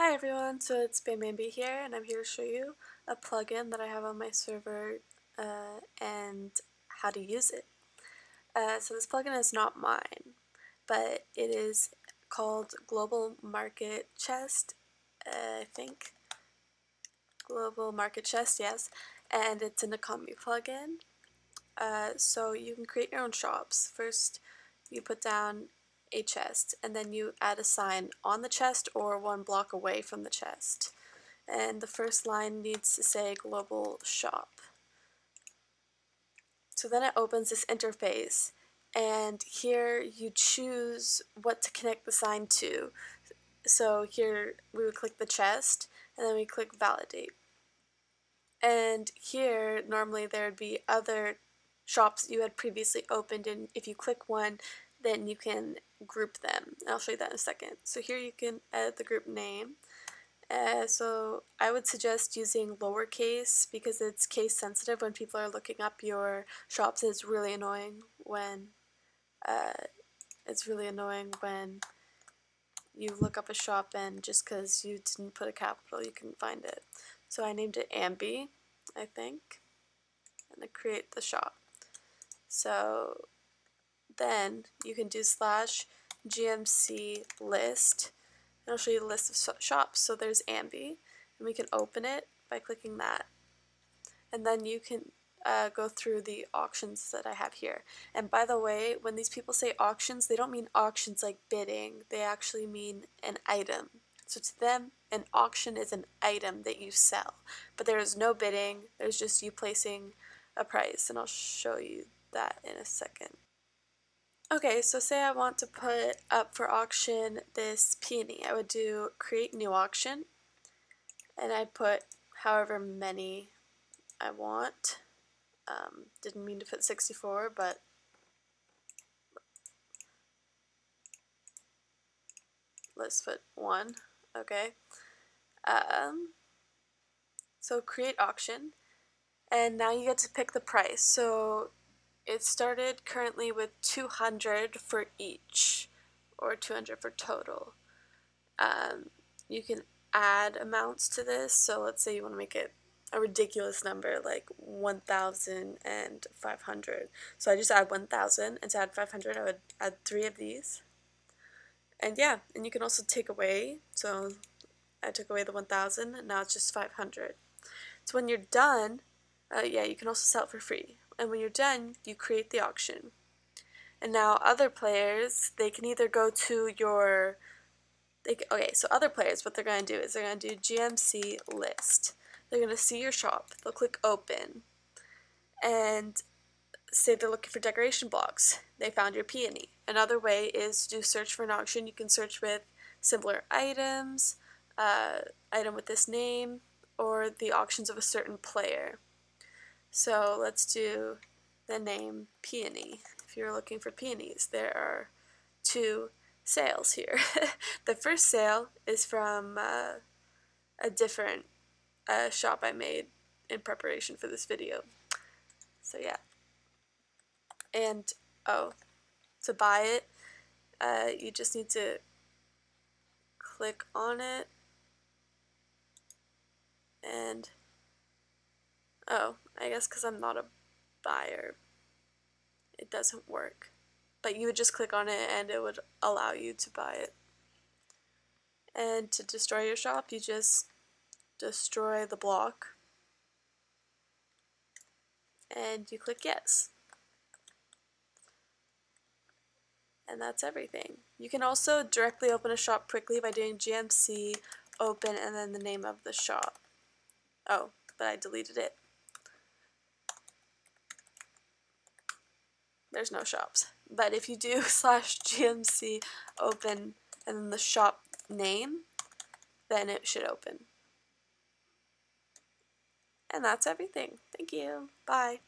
Hi everyone, so it's Bambambi here and I'm here to show you a plugin that I have on my server uh, and how to use it. Uh, so this plugin is not mine, but it is called Global Market Chest, uh, I think. Global Market Chest, yes, and it's an economy plugin. Uh, so you can create your own shops. First, you put down a chest and then you add a sign on the chest or one block away from the chest. And the first line needs to say global shop. So then it opens this interface and here you choose what to connect the sign to. So here we would click the chest and then we click validate. And here normally there would be other shops you had previously opened and if you click one then you can group them. I'll show you that in a second. So here you can edit the group name. Uh, so I would suggest using lowercase because it's case sensitive when people are looking up your shops. It's really annoying when uh, it's really annoying when you look up a shop and just because you didn't put a capital you can find it. So I named it Ambi, I think, and I create the shop. So then you can do slash GMC list and I'll show you the list of shops. So there's Ambi and we can open it by clicking that. And then you can uh, go through the auctions that I have here. And by the way, when these people say auctions, they don't mean auctions like bidding. They actually mean an item. So to them, an auction is an item that you sell. But there is no bidding. There's just you placing a price. And I'll show you that in a second. Okay, so say I want to put up for auction this peony. I would do create new auction and I put however many I want. Um, didn't mean to put 64, but let's put one. Okay. Um, so create auction and now you get to pick the price. So it started currently with 200 for each, or 200 for total. Um, you can add amounts to this, so let's say you want to make it a ridiculous number like 1,500. So I just add 1,000, and to add 500 I would add three of these. And yeah, and you can also take away, so I took away the 1,000, and now it's just 500. So when you're done, uh, yeah, you can also sell it for free and when you're done, you create the auction. And now other players, they can either go to your, they, okay, so other players, what they're going to do is they're going to do GMC list. They're going to see your shop. They'll click open. And say they're looking for decoration blocks. They found your peony. Another way is to do search for an auction. You can search with similar items, uh, item with this name, or the auctions of a certain player. So let's do the name peony. If you're looking for peonies, there are two sales here. the first sale is from uh, a different uh, shop I made in preparation for this video. So yeah. And, oh, to buy it, uh, you just need to click on it and Oh, I guess because I'm not a buyer, it doesn't work. But you would just click on it and it would allow you to buy it. And to destroy your shop, you just destroy the block. And you click yes. And that's everything. You can also directly open a shop quickly by doing GMC open and then the name of the shop. Oh, but I deleted it. There's no shops. But if you do slash GMC open and then the shop name, then it should open. And that's everything. Thank you. Bye.